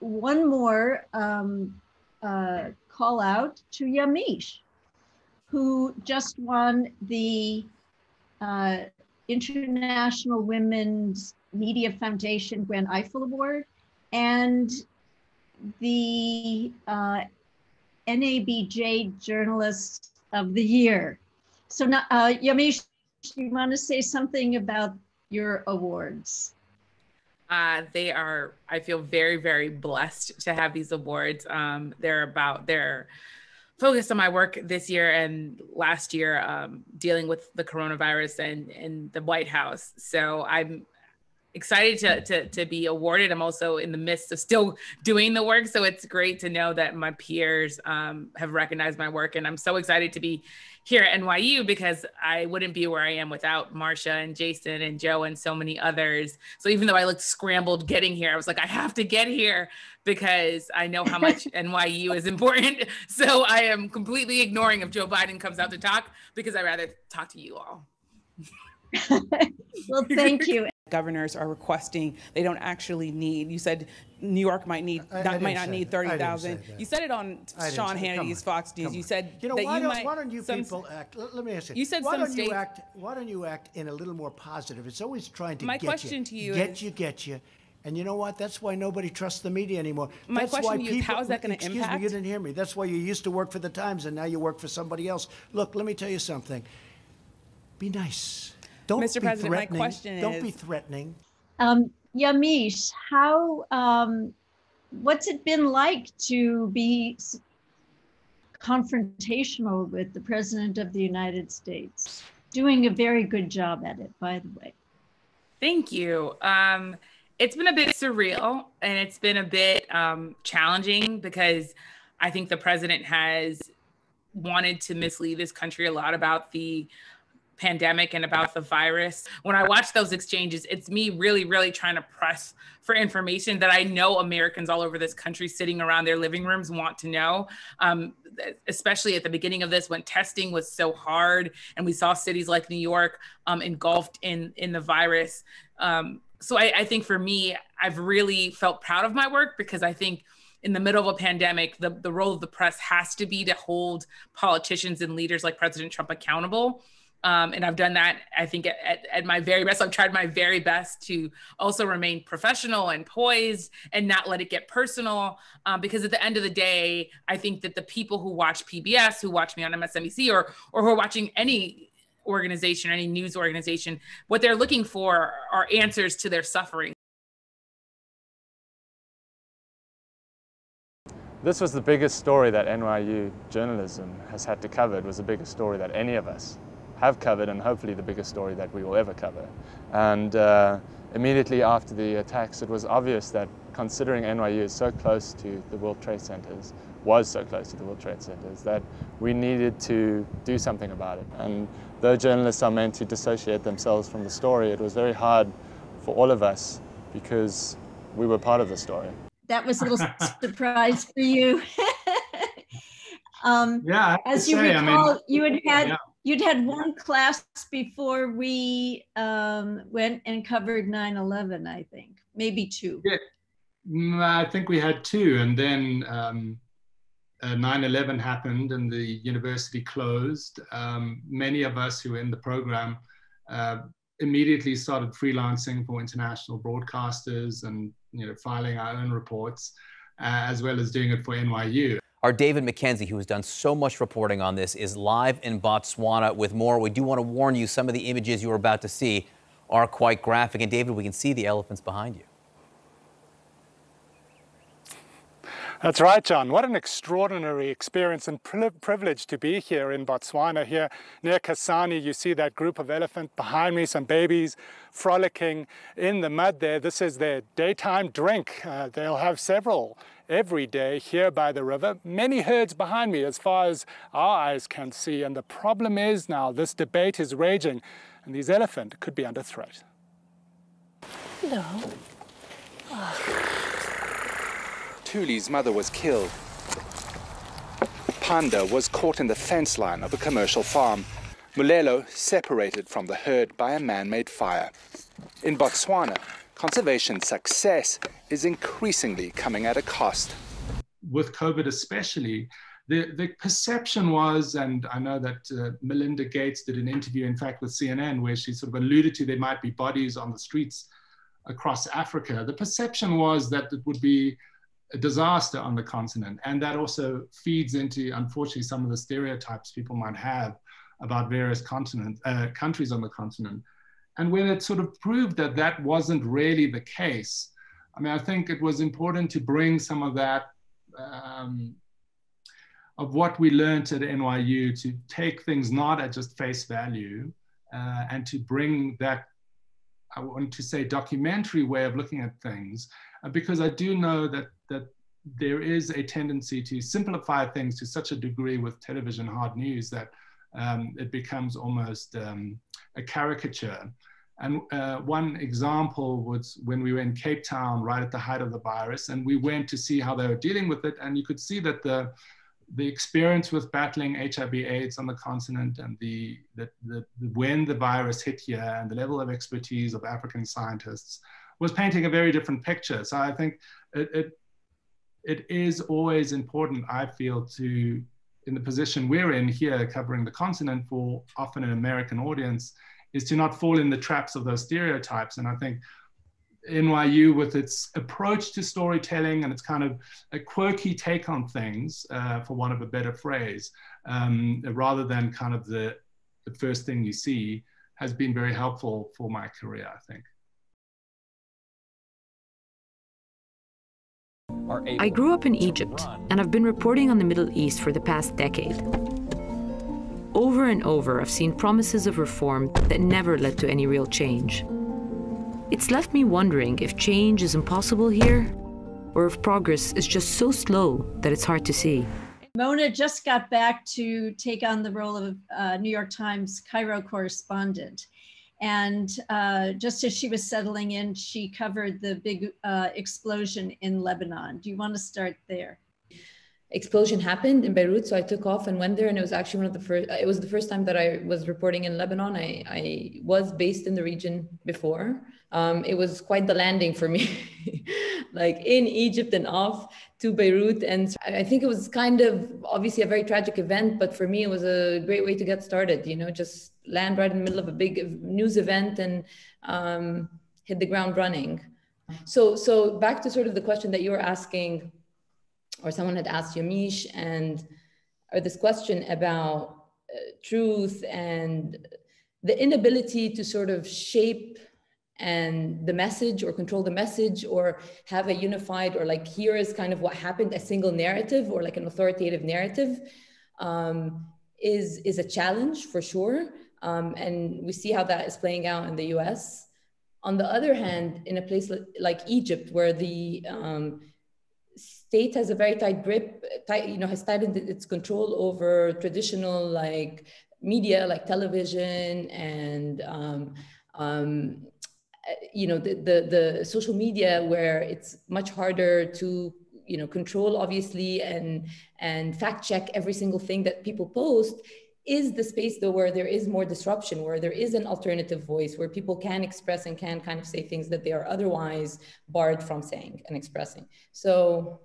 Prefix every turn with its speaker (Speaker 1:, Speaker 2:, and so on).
Speaker 1: one more um, uh, call out to Yamiche, who just won the uh, International Women's Media Foundation Gwen Ifill Award and the uh, NABJ Journalist of the Year. So now, uh, Yamiche, you want to say something about your awards?
Speaker 2: Uh, they are, I feel very, very blessed to have these awards. Um, they're about, they're focused on my work this year and last year um, dealing with the coronavirus and, and the White House. So I'm excited to, to, to be awarded. I'm also in the midst of still doing the work. So it's great to know that my peers um, have recognized my work. And I'm so excited to be here at NYU because I wouldn't be where I am without Marcia and Jason and Joe and so many others. So even though I looked scrambled getting here, I was like, I have to get here because I know how much NYU is important. So I am completely ignoring if Joe Biden comes out to talk because I'd rather talk to you all.
Speaker 1: well, thank you
Speaker 3: governors are requesting they don't actually need. You said New York might need I, I might not need thirty thousand. You said it on Sean Hannity's Fox News. You said
Speaker 4: you know
Speaker 3: that
Speaker 4: why,
Speaker 3: you
Speaker 4: don't,
Speaker 3: might,
Speaker 4: why don't you people act? Let, me ask you.
Speaker 3: You said
Speaker 4: why
Speaker 3: some
Speaker 4: don't
Speaker 3: states.
Speaker 4: You act, why don't you act in a little more positive? It's always trying to
Speaker 3: my
Speaker 4: get
Speaker 3: question
Speaker 4: you,
Speaker 3: to you
Speaker 4: get
Speaker 3: is,
Speaker 4: you, get you. And you know what? That's why nobody trusts the media anymore.
Speaker 3: My
Speaker 4: That's
Speaker 3: question
Speaker 4: why
Speaker 3: to you
Speaker 4: people,
Speaker 3: is how is that going to
Speaker 4: impact?
Speaker 3: Excuse
Speaker 4: me, you didn't hear me. That's why you used to work for the Times and now you work for somebody else. Look, let me tell you something. Be nice. Don't
Speaker 3: Mr.
Speaker 4: be
Speaker 3: President, my question
Speaker 4: Don't
Speaker 3: is,
Speaker 4: be threatening.
Speaker 1: Um, Yamiche, how, um, what's it been like to be confrontational with the President of the United States? Doing a very good job at it, by the way.
Speaker 2: Thank you. Um, it's been a bit surreal and it's been a bit um, challenging because I think the president has wanted to mislead this country a lot about the pandemic and about the virus. When I watch those exchanges, it's me really, really trying to press for information that I know Americans all over this country sitting around their living rooms want to know. Um, especially at the beginning of this when testing was so hard and we saw cities like New York um, engulfed in, in the virus. Um, so I, I think for me, I've really felt proud of my work because I think in the middle of a pandemic, the, the role of the press has to be to hold politicians and leaders like President Trump accountable. Um, and I've done that, I think, at, at, my very best. I've tried my very best to also remain professional and poised and not let it get personal. Um, because at the end of the day, I think that the people who watch PBS, who watch me on MSNBC, or, or who are watching any organization, any news organization, what they're looking for are answers to their suffering.
Speaker 5: This was the biggest story that NYU journalism has had to cover. It was the biggest story that any of us have covered and hopefully the biggest story that we will ever cover. And uh, immediately after the attacks, it was obvious that considering NYU is so close to the World Trade Centers, was so close to the World Trade Centers, that we needed to do something about it. And though journalists are meant to dissociate themselves from the story, it was very hard for all of us because we were part of the story.
Speaker 1: That was a little surprise for you.
Speaker 6: um, yeah,
Speaker 1: as you say, recall, I mean, you had had yeah you'd had one class before we um, went and covered 9-11 i think maybe two.
Speaker 6: Yeah. Mm, i think we had two and then um, uh, 9-11 happened and the university closed. Um, many of us who were in the program uh, immediately started freelancing for international broadcasters and you know filing our own reports uh, as well as doing it for nyu
Speaker 7: our David McKenzie, who has done so much reporting on this, is live in Botswana with more. We do want to warn you some of the images you are about to see are quite graphic. And David, we can see the elephants behind you.
Speaker 8: That's right, John. What an extraordinary experience and privilege to be here in Botswana. Here near Kasane, you see that group of elephant behind me, some babies frolicking in the mud there. This is their daytime drink. Uh, they'll have several every day here by the river. Many herds behind me as far as our eyes can see. And the problem is now this debate is raging and these elephants could be under threat.
Speaker 9: No.
Speaker 10: Oh. Thuli's mother was killed. Panda was caught in the fence line of a commercial farm. Mulelo separated from the herd by a man-made fire. In Botswana, conservation success is increasingly coming at a cost.
Speaker 6: With COVID, especially, the, the perception was, and I know that uh, Melinda Gates did an interview, in fact, with CNN, where she sort of alluded to there might be bodies on the streets across Africa. The perception was that it would be a disaster on the continent. And that also feeds into, unfortunately, some of the stereotypes people might have about various continent, uh, countries on the continent. And when it sort of proved that that wasn't really the case, I mean, I think it was important to bring some of that, um, of what we learned at NYU, to take things not at just face value uh, and to bring that, I want to say, documentary way of looking at things, uh, because I do know that, that there is a tendency to simplify things to such a degree with television hard news that um, it becomes almost um, a caricature. And uh, one example was when we were in Cape Town right at the height of the virus, and we went to see how they were dealing with it. And you could see that the, the experience with battling HIV AIDS on the continent and the, the, the, the, when the virus hit here and the level of expertise of African scientists was painting a very different picture. So I think it, it, it is always important, I feel, to in the position we're in here, covering the continent for often an American audience, is to not fall in the traps of those stereotypes. And I think NYU, with its approach to storytelling and its kind of a quirky take on things, uh, for want of a better phrase, um, rather than kind of the, the first thing you see, has been very helpful for my career, I think.
Speaker 11: I grew up in Egypt, and I've been reporting on the Middle East for the past decade. Over and over, I've seen promises of reform that never led to any real change. It's left me wondering if change is impossible here, or if progress is just so slow that it's hard to see.
Speaker 1: Mona just got back to take on the role of uh, New York Times Cairo correspondent. And uh, just as she was settling in, she covered the big uh, explosion in Lebanon. Do you want to start there?
Speaker 12: Explosion happened in Beirut, so I took off and went there, and it was actually one of the first. It was the first time that I was reporting in Lebanon. I, I was based in the region before. Um, it was quite the landing for me, like in Egypt and off to Beirut, and I think it was kind of obviously a very tragic event, but for me it was a great way to get started. You know, just land right in the middle of a big news event and um, hit the ground running. So, so back to sort of the question that you were asking, or someone had asked Yamiche, and or this question about uh, truth and the inability to sort of shape and the message or control the message or have a unified or like here is kind of what happened a single narrative or like an authoritative narrative um, is is a challenge for sure um, and we see how that is playing out in the US. On the other hand, in a place like Egypt, where the um, state has a very tight grip, tight, you know, has tightened its control over traditional like media, like television and um, um, you know the, the, the social media, where it's much harder to you know control, obviously, and and fact check every single thing that people post is the space though where there is more disruption, where there is an alternative voice, where people can express and can kind of say things that they are otherwise barred from saying and expressing. So